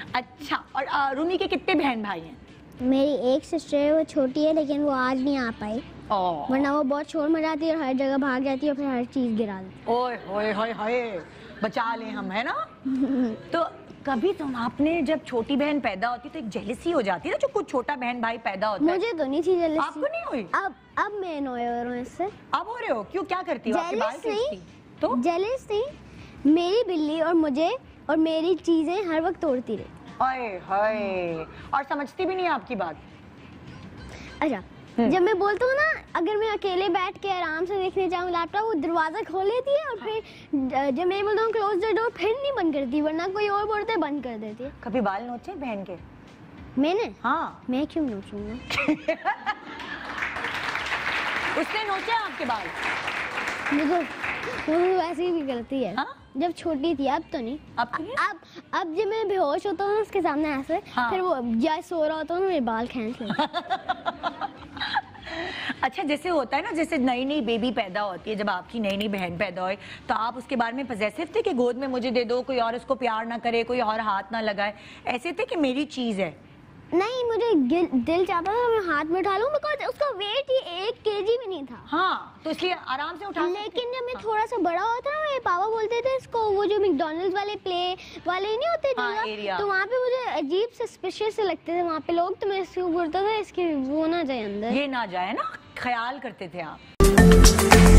अच्छा और अ, रूमी के कितने बहन भाई हैं? मेरी एक सिस्टर है वो छोटी है लेकिन वो आज नहीं आ पाई। वरना वो बहुत शोर मचाती है और हर जगह भाग जाती है और फिर हर चीज़ गिरा देती। ओए होए होए होए बचा ले हम है ना? तो कभी तुम आपने जब छोटी बहन पैदा होती तो एक जेलसी हो जाती है ना जो कुछ छोटा बहन भाई पैदा होता है? मुझे तो नहीं थी जेलसी आपको नहीं हुई? अब अब मैं नॉय हो रहा हूँ इससे। अब हो रहे हो? क्यों क्या करती हो आपके बाल जेलस नहीं। तो? जेलस नहीं। मेरी बिल्ली और मुझे और मेरी चीज़ें हर वक्त तोड़ती रही। ओए होए और समझती भी नहीं आपकी बात। अच्छा हम्म। जब मैं बोलता हूँ ना अगर मैं अकेले बैठ के आराम से देखने जाऊँ लैपटॉप वो दरवाज़ा खोल लेती है और फिर जब मैं बोलता हूँ क्लोज द डोर फिर नहीं बंद करती वरना कोई और बोलता है बंद कर देती है। कभी बाल नोचे बहन के? मैंने? हाँ। मैं क्यों नोचूँगा उसने नोचे आपके बाल? मुझे वो वैसे भी करती है हाँ? जब छोटी थी अब तो नहीं अब तो नहीं? अब अब जब मैं बेहोश होता हूँ उसके सामने ऐसे हाँ। फिर वो या सो रहा होता हूँ मेरे बाल खींच लेते अच्छा जैसे होता है ना जैसे नई नई बेबी पैदा होती है जब आपकी नई नई बहन पैदा होए तो आप उसके बारे में पजेसिव थे कि गोद में मुझे दे दो कोई और उसको प्यार ना करे कोई और हाथ ना लगाए ऐसे थे कि मेरी चीज़ है नहीं मुझे दिल चाहता था मैं हाथ में उठा लूँ बिकॉज़ उसका वेट ही एक केजी भी नहीं था। हाँ तो इसलिए आराम से उठा लेकिन जब मैं हाँ। थोड़ा सा बड़ा होता ना मेरे पापा बोलते थे इसको वो जो मैकडॉनल्ड्स वाले प्ले वाले नहीं होते हाँ, तो वहाँ पे मुझे अजीब सस्पिशियस से लगते थे वहाँ पे लोग तो मैं इसको बोलता था इसके वो ना जाए अंदर। ये ना जाए ना ख्याल करते थे आप।